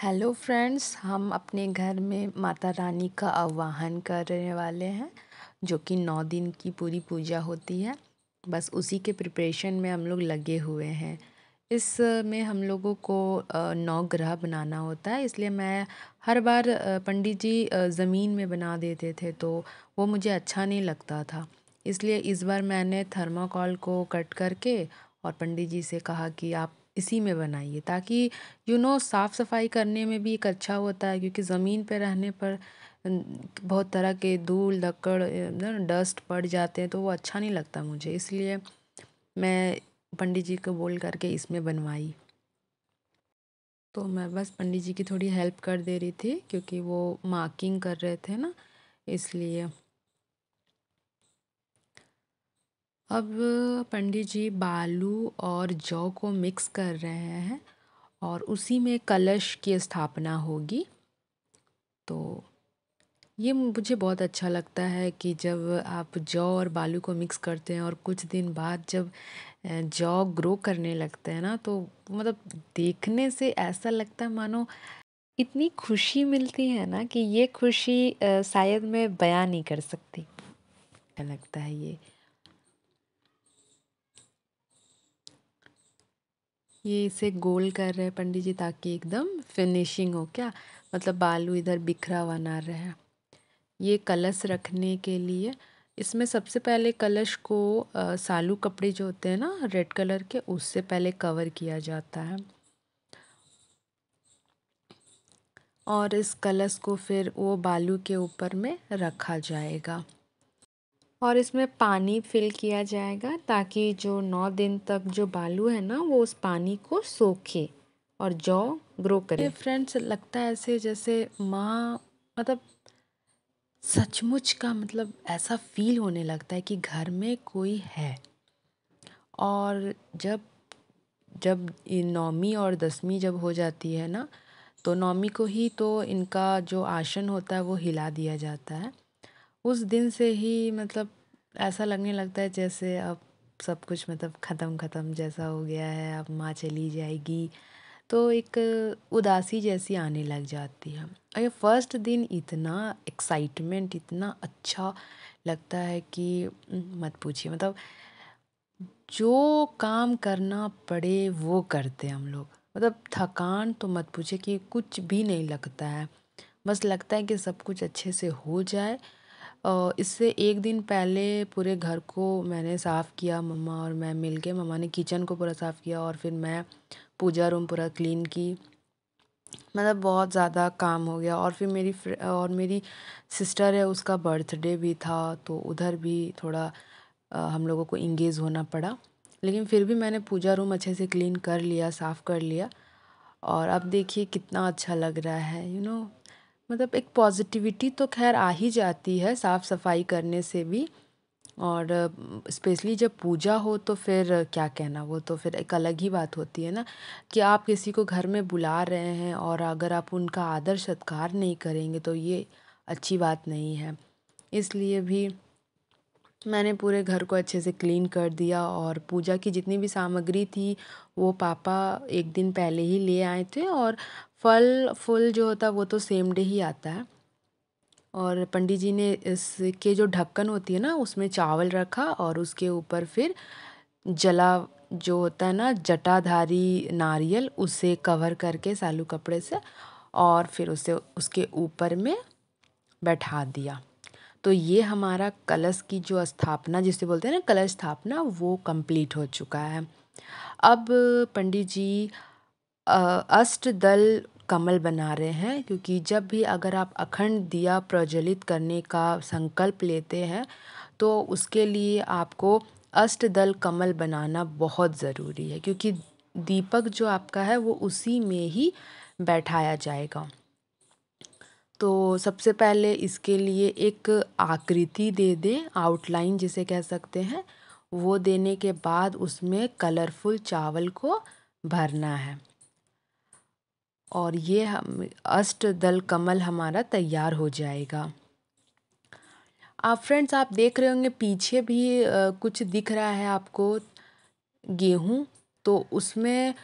Hello friends, हम अपने घर में माता रानी का आवाहन करने वाले हैं, जो कि नौ दिन की पूरी पूजा होती है। बस उसी के प्रिपरेशन में हम लोग लगे हुए हैं। इस में हम लोगों को नौ ग्रह बनाना होता है, इसलिए मैं हर बार पंडित जी ज़मीन में बना देते थे तो वो मुझे अच्छा नहीं लगता था। इसलिए इस बार मैंने थर्माकोल को कट करके और पंडित जी से कहा कि आप इसी में बनाइए, ताकि यू नो साफ़ सफ़ाई करने में भी एक अच्छा होता है, क्योंकि ज़मीन पे रहने पर बहुत तरह के धूल धक्कड़ डस्ट पड़ जाते हैं तो वो अच्छा नहीं लगता मुझे। इसलिए मैं पंडित जी को बोल करके इसमें बनवाई। तो मैं बस पंडित जी की थोड़ी हेल्प कर दे रही थी, क्योंकि वो मार्किंग कर रहे थे ना, इसलिए अब पंडित जी बालू और जौ को मिक्स कर रहे हैं और उसी में कलश की स्थापना होगी। तो ये मुझे बहुत अच्छा लगता है कि जब आप जौ और बालू को मिक्स करते हैं और कुछ दिन बाद जब जौ ग्रो करने लगते हैं ना तो मतलब देखने से ऐसा लगता है, मानो इतनी खुशी मिलती है ना कि ये खुशी शायद मैं बयां नहीं कर सकती। लगता है ये। ये इसे गोल कर रहे हैं पंडित जी ताकि एकदम फिनिशिंग हो क्या? मतलब बालू इधर बिखरा हुआ ना रहे ये कलश रखने के लिए इसमें सबसे पहले कलश को आ, सालू कपड़े जो होते हैं ना रेड कलर के उससे पहले कवर किया जाता है। और इस कलश को फिर वो बालू के ऊपर में रखा जाएगा। और इसमें पानी फिल किया जाएगा ताकि जो नौ दिन तक जो बालू है ना, वो उस पानी को सोखे और जौ ग्रो करे। फ्रेंड्स लगता है ऐसे जैसे माँ मतलब सचमुच का मतलब ऐसा फील होने लगता है कि घर में कोई है। और जब जब नौमी और दसवीं जब हो जाती है ना तो नौमी को ही तो इनका जो आसन होता है वो हिला दिया जाता है। उस दिन से ही मतलब ऐसा लगने लगता है जैसे अब सब कुछ मतलब ख़त्म ख़त्म जैसा हो गया है, अब माँ चली जाएगी। तो एक उदासी जैसी आने लग जाती है। और ये फ़र्स्ट दिन इतना एक्साइटमेंट इतना अच्छा लगता है कि मत पूछिए। मतलब जो काम करना पड़े वो करते हम लोग। मतलब थकान तो मत पूछिए कि कुछ भी नहीं लगता है। बस लगता है कि सब कुछ अच्छे से हो जाए इससे एक दिन पहले पूरे घर को मैंने साफ़ किया मम्मा और मैं मिल के। मम्मा ने किचन को पूरा साफ़ किया और फिर मैं पूजा रूम पूरा क्लीन की। मतलब बहुत ज़्यादा काम हो गया और फिर मेरी और मेरी सिस्टर है उसका बर्थडे भी था तो उधर भी थोड़ा हम लोगों को इंगेज होना पड़ा। लेकिन फिर भी मैंने पूजा रूम अच्छे से क्लीन कर लिया साफ़ कर लिया। और अब देखिए कितना अच्छा लग रहा है यू you नो know, मतलब एक पॉजिटिविटी तो खैर आ ही जाती है साफ़ सफ़ाई करने से भी। और स्पेशली जब पूजा हो तो फिर क्या कहना, वो तो फिर एक अलग ही बात होती है ना कि आप किसी को घर में बुला रहे हैं और अगर आप उनका आदर सत्कार नहीं करेंगे तो ये अच्छी बात नहीं है। इसलिए भी मैंने पूरे घर को अच्छे से क्लीन कर दिया और पूजा की जितनी भी सामग्री थी वो पापा एक दिन पहले ही ले आए थे और फल, फूल जो होता है वो तो सेम डे ही आता है। और पंडित जी ने इसके जो ढक्कन होती है ना, उसमें चावल रखा और उसके ऊपर फिर जला जो होता है ना, जटाधारी नारियल, उसे कवर करके सालू कपड़े से और फिर उसे, उसके ऊपर में बैठा दिया। तो ये हमारा कलश की जो स्थापना, जिसे बोलते हैं ना, कलश स्थापना, वो कंप्लीट हो चुका है। अब पंडित जी अष्ट दल कमल बना रहे हैं, क्योंकि जब भी अगर आप अखंड दिया प्रज्वलित करने का संकल्प लेते हैं तो उसके लिए आपको अष्टदल कमल बनाना बहुत ज़रूरी है, क्योंकि दीपक जो आपका है, वो उसी में ही बैठाया जाएगा। तो सबसे पहले इसके लिए एक आकृति दे दें आउटलाइन जिसे कह सकते हैं। वो देने के बाद उसमें कलरफुल चावल को भरना है। और ये हम अष्ट दल कमल हमारा तैयार हो जाएगा। आप फ्रेंड्स आप देख रहे होंगे पीछे भी आ, कुछ दिख रहा है आपको गेहूँ तो उसमें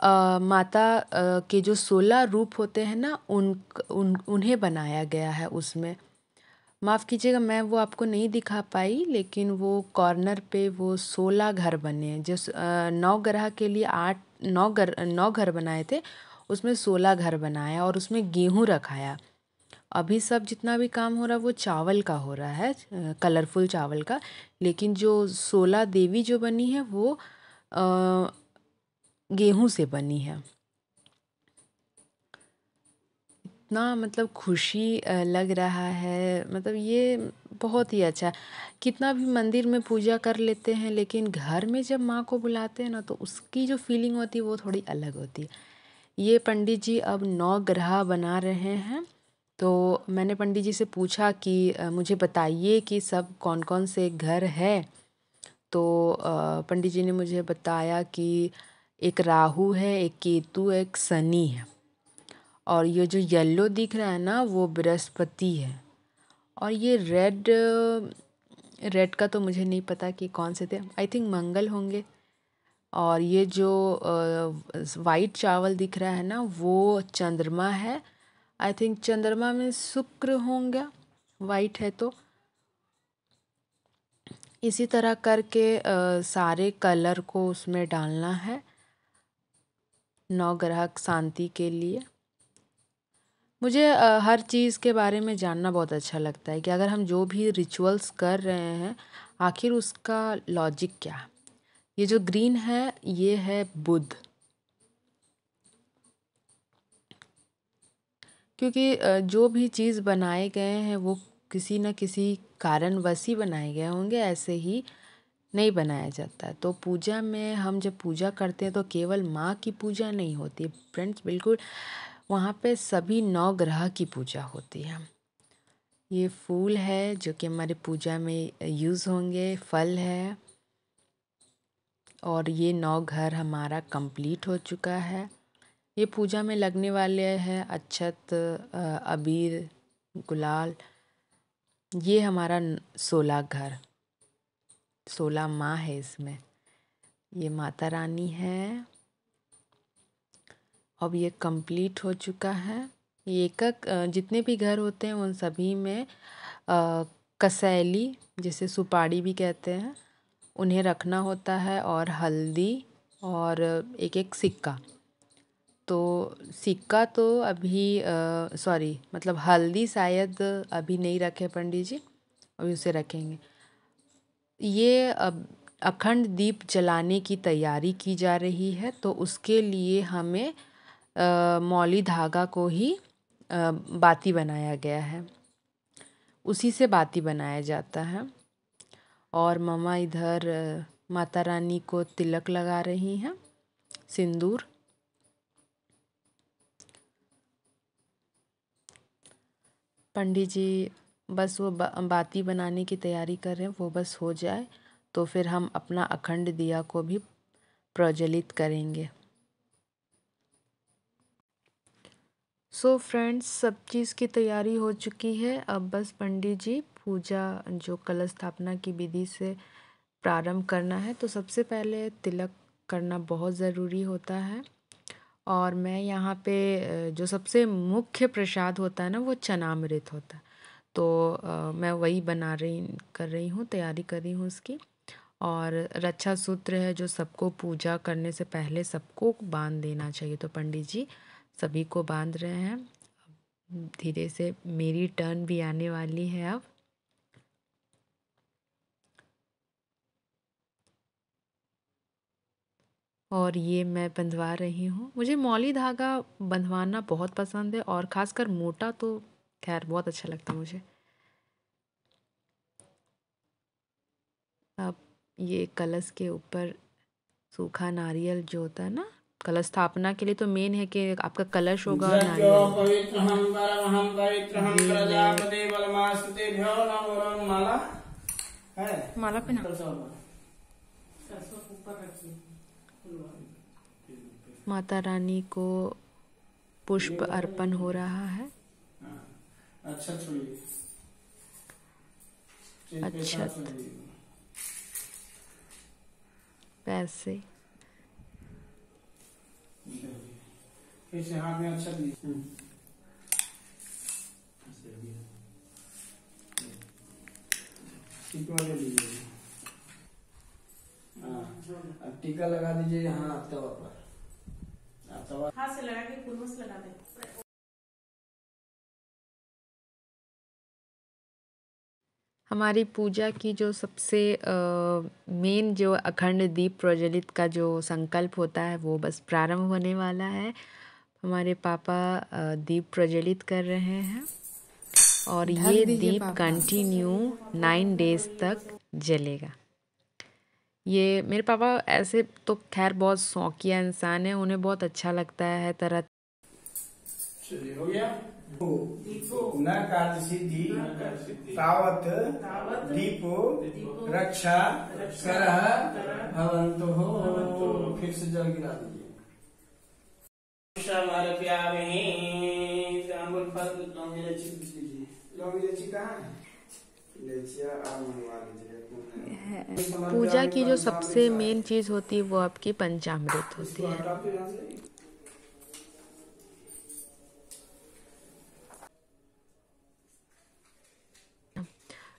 आ, माता आ, के जो सोलह रूप होते हैं ना उन उन उन्हें बनाया गया है उसमें। माफ़ कीजिएगा मैं वो आपको नहीं दिखा पाई लेकिन वो कॉर्नर पे वो सोलह घर बने हैं। जो नौ ग्रह के लिए आठ नौ घर नौ घर बनाए थे उसमें सोलह घर बनाया और उसमें गेहूँ रखाया। अभी सब जितना भी काम हो रहा है वो चावल का हो रहा है, कलरफुल चावल का। लेकिन जो सोलह देवी जो बनी है, वो गेहूँ से बनी है। इतना मतलब खुशी लग रहा है। मतलब ये बहुत ही अच्छा। कितना भी मंदिर में पूजा कर लेते हैं, लेकिन घर में जब माँ को बुलाते हैं ना तो उसकी जो फीलिंग होती है, वो थोड़ी अलग होती है। ये पंडित जी अब नौ ग्रह बना रहे हैं। तो मैंने पंडित जी से पूछा कि मुझे बताइए कि सब कौन कौन से घर है? तो पंडित जी ने मुझे बताया कि एक राहु है, एक केतु, एक शनि है। और ये जो येलो दिख रहा है ना, वो बृहस्पति है। और ये रेड रेड का तो मुझे नहीं पता कि कौन से थे। आई थिंक मंगल होंगे। और ये जो वाइट चावल दिख रहा है ना, वो चंद्रमा है। आई थिंक चंद्रमा में शुक्र होंगे वाइट है तो। इसी तरह करके सारे कलर को उसमें डालना है नौ शांति के लिए। मुझे हर चीज़ के बारे में जानना बहुत अच्छा लगता है कि अगर हम जो भी रिचुअल्स कर रहे हैं, आखिर उसका लॉजिक क्या है? ये जो ग्रीन है, ये है बुध। क्योंकि जो भी चीज़ बनाए गए हैं, वो किसी न किसी कारणवश ही बनाए गए होंगे, ऐसे ही नहीं बनाया जाता। तो पूजा में हम जब पूजा करते हैं तो केवल माँ की पूजा नहीं होती। फ्रेंड्स, बिल्कुल वहाँ पे सभी नौ ग्रह की पूजा होती है। ये फूल है, जो कि हमारे पूजा में यूज़ होंगे, फल है। और ये नौ घर हमारा कंप्लीट हो चुका है। ये पूजा में लगने वाले हैं अच्छत अबीर, गुलाल। ये हमारा सोलह घर। सोलह माँ है इसमें। ये माता रानी है। अब ये कंप्लीट हो चुका है। ये एक जितने भी घर होते हैं उन सभी में कसैली, जिसे सुपाड़ी भी कहते हैं उन्हें रखना होता है और हल्दी और एक एक सिक्का। तो सिक्का तो अभी सॉरी मतलब हल्दी शायद अभी नहीं रखे पंडित जी अभी उसे रखेंगे। ये अब अखंड दीप जलाने की तैयारी की जा रही है तो उसके लिए हमें मौली धागा को ही आ, बाती बनाया गया है। उसी से बाती बनाया जाता है। और ममा इधर माता रानी को तिलक लगा रही हैं सिंदूर। पंडित जी बस वो बा, बाती बनाने की तैयारी कर रहे हैं वो बस हो जाए तो फिर हम अपना अखंड दिया को भी प्रज्वलित करेंगे। सो so फ्रेंड्स सब चीज़ की तैयारी हो चुकी है अब बस पंडित जी पूजा जो कलश स्थापना की विधि से प्रारंभ करना है तो सबसे पहले तिलक करना बहुत ज़रूरी होता है। और मैं यहाँ पे जो सबसे मुख्य प्रसाद होता है ना, वो चनामृत होता है। तो मैं वही बना रही, कर रही हूँ, तैयारी कर रही हूँ उसकी। और रक्षा सूत्र है जो सबको पूजा करने से पहले सबको बाँध देना चाहिए। तो पंडित जी, सभी को बाँध रहे हैं। धीरे से मेरी टर्न भी आने वाली है अब। और ये मैं बंधवा रही हूँ। मुझे मौली धागा बंधवाना बहुत पसंद है और ख़ासकर मोटा तो खैर बहुत अच्छा लगता है मुझे। अब ये कलश के ऊपर सूखा नारियल जो होता है ना कलश स्थापना के लिए तो मेन है कि आपका कलश होगा और माला। पे माता रानी को पुष्प अर्पण हो रहा है। अच्छा अच्छा। पैसे। हाथ में अच्छा टीका लीजिए हाँ। अब टीका लगा दीजिए यहाँ तवा पर आप तवा हाथ से लगा के पूर्व से लगा दे। हमारी पूजा की जो सबसे मेन जो अखंड दीप प्रज्वलित का जो संकल्प होता है वो बस प्रारंभ होने वाला है। हमारे पापा दीप प्रज्वलित कर रहे हैं और ये दीप कंटिन्यू नाइन डेज़ तक जलेगा। ये मेरे पापा ऐसे तो खैर बहुत शौकिया इंसान है उन्हें बहुत अच्छा लगता है तरह चलिए हो गया? न कार्य सिद्धि तावत। दीपो। रक्षा। करह भवंतो हो। फिर से जल गिरा दीजिए। लौंगी कहाँ है? इलायचियाँ आप मंगवा लीजिए। पूजा की जो सबसे मेन चीज़ होती है, वो आपकी पंचामृत होती है।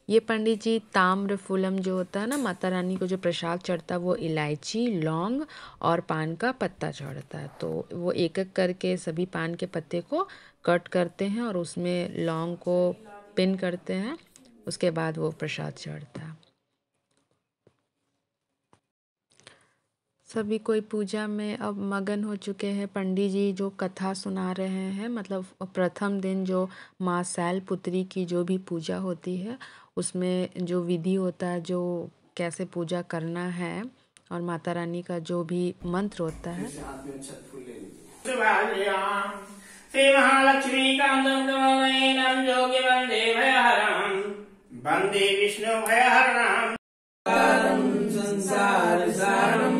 ये पंडित जी ताम्र फूलम जो होता है ना, माता रानी को जो प्रसाद चढ़ता है, वो इलायची, लौंग और पान का पत्ता चढ़ता है। तो वो एक एक करके सभी पान के पत्ते को कट करते हैं और उसमें लौंग को पिन करते हैं। उसके बाद वो प्रसाद चढ़ता है। सभी कोई पूजा में अब मगन हो चुके हैं। पंडित जी जो कथा सुना रहे हैं मतलब प्रथम दिन जो माँ सैल पुत्री की जो भी पूजा होती है उसमें जो विधि होता है जो कैसे पूजा करना है और माता रानी का जो भी मंत्र होता है। इसे हाथ में अच्छा फूल ले लीजिए श्री महालक्ष्मी वंदे भयहरम। वंदे विष्णु भयहरम संसार सारम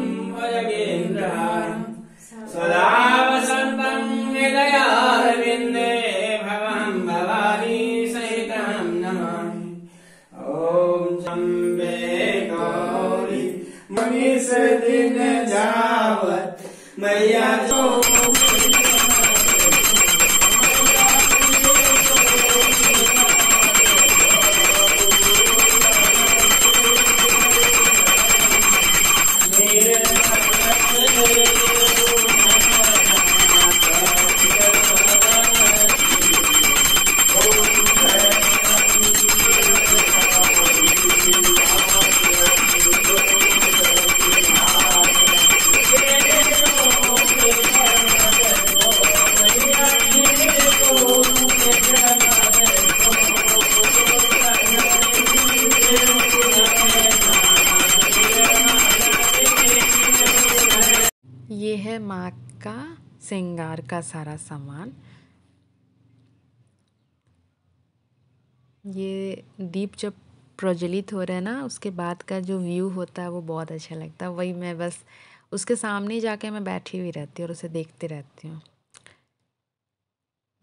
का, श्रृंगार का सारा सामान। ये दीप जब प्रज्वलित हो रहा है ना, उसके बाद का जो व्यू होता है वो बहुत अच्छा लगता है। वही मैं बस उसके सामने जाके मैं बैठी हुई रहती हूँ और उसे देखती रहती हूँ।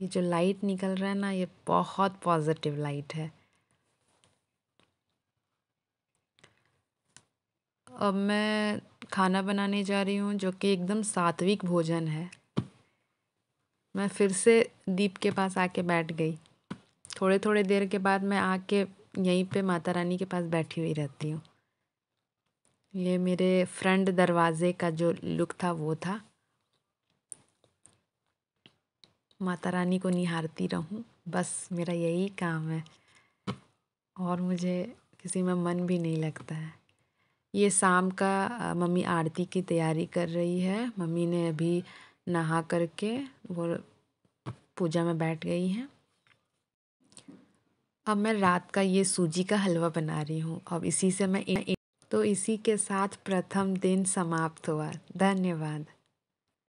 ये जो लाइट निकल रहा है ना, ये बहुत पॉजिटिव लाइट है। अब मैं खाना बनाने जा रही हूँ जो कि एकदम सात्विक भोजन है। मैं फिर से दीप के पास आके बैठ गई। थोड़े थोड़े देर के बाद मैं आके यहीं पे माता रानी के पास बैठी हुई रहती हूँ। ये मेरे फ्रंट दरवाज़े का जो लुक था, वो था। माता रानी को निहारती रहूँ, बस मेरा यही काम है। और मुझे किसी में मन भी नहीं लगता है। ये शाम का मम्मी आरती की तैयारी कर रही है। मम्मी ने अभी नहा करके वो पूजा में बैठ गई हैं। अब मैं रात का ये सूजी का हलवा बना रही हूँ। अब इसी से मैं तो इसी के साथ प्रथम दिन समाप्त हुआ। धन्यवाद।